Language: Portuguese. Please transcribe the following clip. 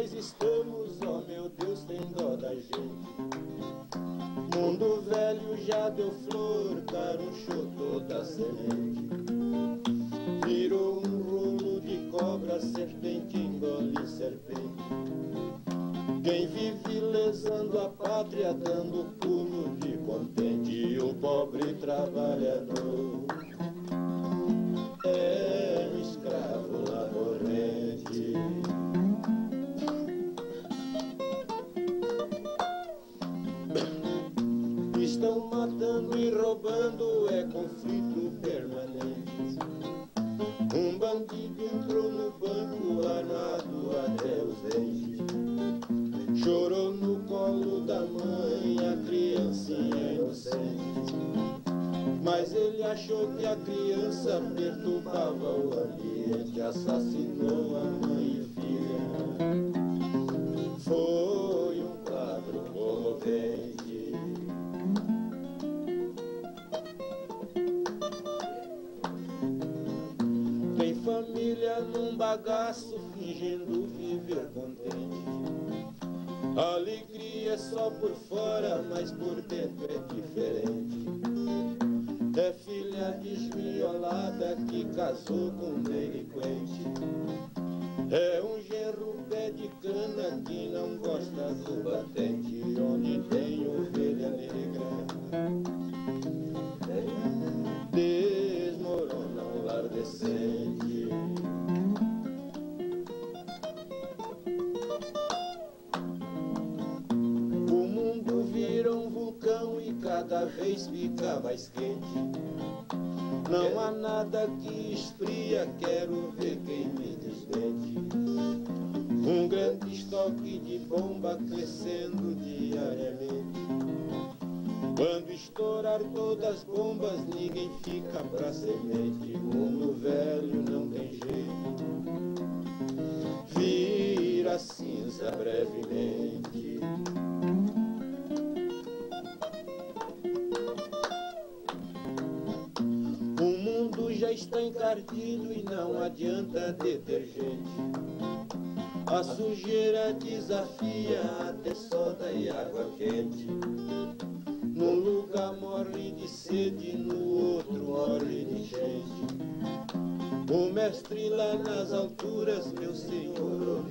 nós estamos, oh meu Deus, tem dó da gente. Mundo velho já deu flor, carunchou toda a semente. Virou um rolo de cobra, serpente engole serpente. Quem vive lesando a pátria, dando pulo de contente, e o pobre trabalhador. Matando e roubando, é conflito permanente. Um bandido entrou no banco armado até os dentes. Chorou no colo da mãe a criancinha inocente. Mas ele achou que a criança perturbava o ambiente, assassinou a mãe e filha. Família num bagaço fingindo viver contente. Alegria é só por fora, mas por dentro é diferente. É filha desmiolada que casou com um delinquente. É um genro pé de cana que não gosta do batente, cada vez fica mais quente. Não há nada que esfria, quero ver quem me desmente. Um grande estoque de bomba crescendo diariamente. Quando estourar todas as bombas, ninguém fica pra semente. Mundo velho não tem jeito, vira cinza brevemente. Está encardido e não adianta detergente. A sujeira desafia até soda e água quente. Num lugar morre de sede, no outro morre de gente. O mestre lá nas alturas, meu senhor,